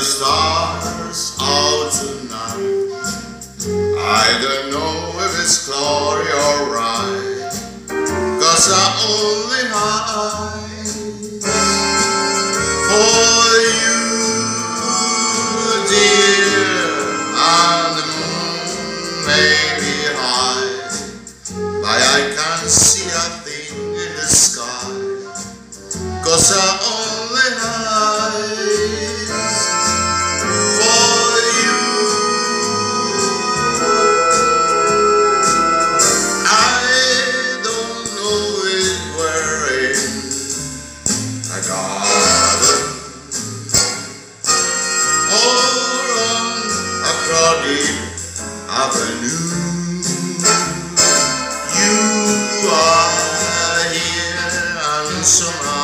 the stars out tonight. I don't know if it's glory or right, cause I only hide for you, dear, and the moon avenue. You are here and somehow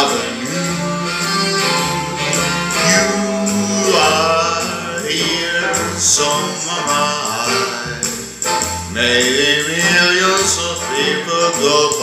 avenue. You are here somewhere. Maybe millions of people go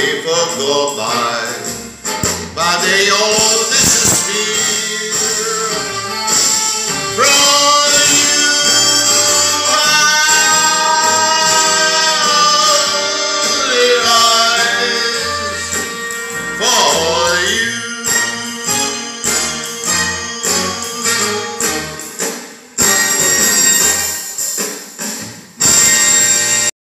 day for goodbye. By day, oh.